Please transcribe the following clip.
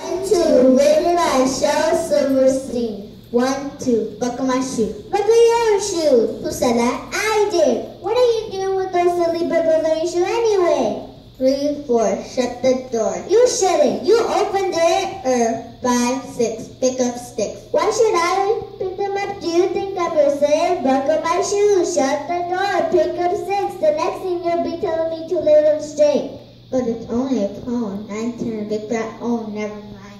One, two, where did I Shel Silverstein? One, two, buckle my shoe. Buckle your shoe. Who said that? I did. What are you doing with those silly buckles on your shoe anyway? Three, four, shut the door. You shut it. You opened it. Er, five, six, pick up sticks. Why should I pick them up? Do you think I'm your slave? Buckle my shoes. Shut the door. Pick up six. The next thing you'll be telling me to lay them straight. But it's only a poem that. Oh, never mind.